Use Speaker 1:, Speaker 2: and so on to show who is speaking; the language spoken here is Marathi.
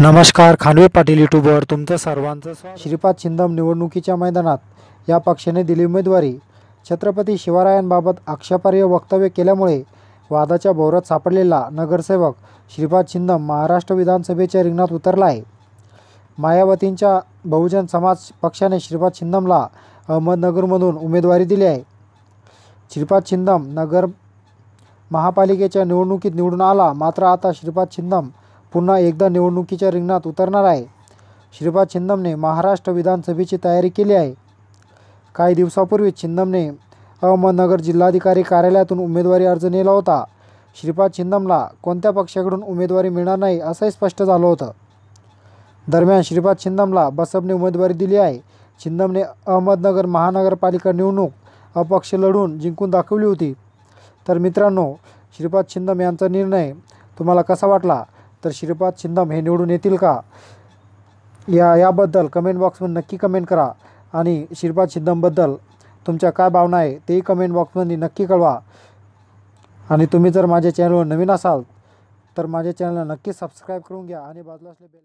Speaker 1: नमस्कार खानवे पाटील युट्यूबवर तुमचं सर्वांचं श्रीपाद छिंदम निवडणुकीच्या मैदानात या पक्षाने दिली उमेदवारी. छत्रपती शिवरायांबाबत आक्षेपार्ह वक्तव्य केल्यामुळे वादाच्या भोवऱ्यात सापडलेला नगरसेवक श्रीपाद छिंदम महाराष्ट्र विधानसभेच्या रिंगणात उतरला आहे. मायावतींच्या बहुजन समाज पक्षाने श्रीपाद छिंदमला अहमदनगरमधून उमेदवारी दिली आहे. श्रीपाद छिंदम नगर महापालिकेच्या निवडणुकीत निवडून आला मात्र आता श्रीपाद छिंदम पुन्हा एकदा निवडणुकीच्या रिंगणात उतरणार आहे. श्रीपाद छिंदमने महाराष्ट्र विधानसभेची तयारी केली आहे. काही दिवसापूर्वी छिंदमने अहमदनगर जिल्हाधिकारी कार्यालयातून उमेदवारी अर्ज नेला होता. श्रीपाद छिंदमला कोणत्या पक्षाकडून उमेदवारी मिळणार नाही असंही स्पष्ट झालं होतं. दरम्यान श्रीपाद छिंदमला बसपने उमेदवारी दिली आहे. छिंदमने अहमदनगर महानगरपालिका निवडणूक अपक्ष लढून जिंकून दाखवली होती. तर मित्रांनो श्रीपाद छिंदम यांचा निर्णय तुम्हाला कसा वाटला? तर श्रीपाद छिंदम हे निवडून येतील का? या याबद्दल कमेंट बॉक्समध्ये नक्की कमेंट करा. आणि श्रीपाद छिंदमबद्दल तुमच्या काय भावना आहे तेही कमेंट बॉक्समध्ये नक्की कळवा. आणि तुम्ही जर माझ्या चॅनलवर नवीन असाल तर माझ्या चॅनलला नक्की सबस्क्राईब करून घ्या. आणि बाजूला असले बेल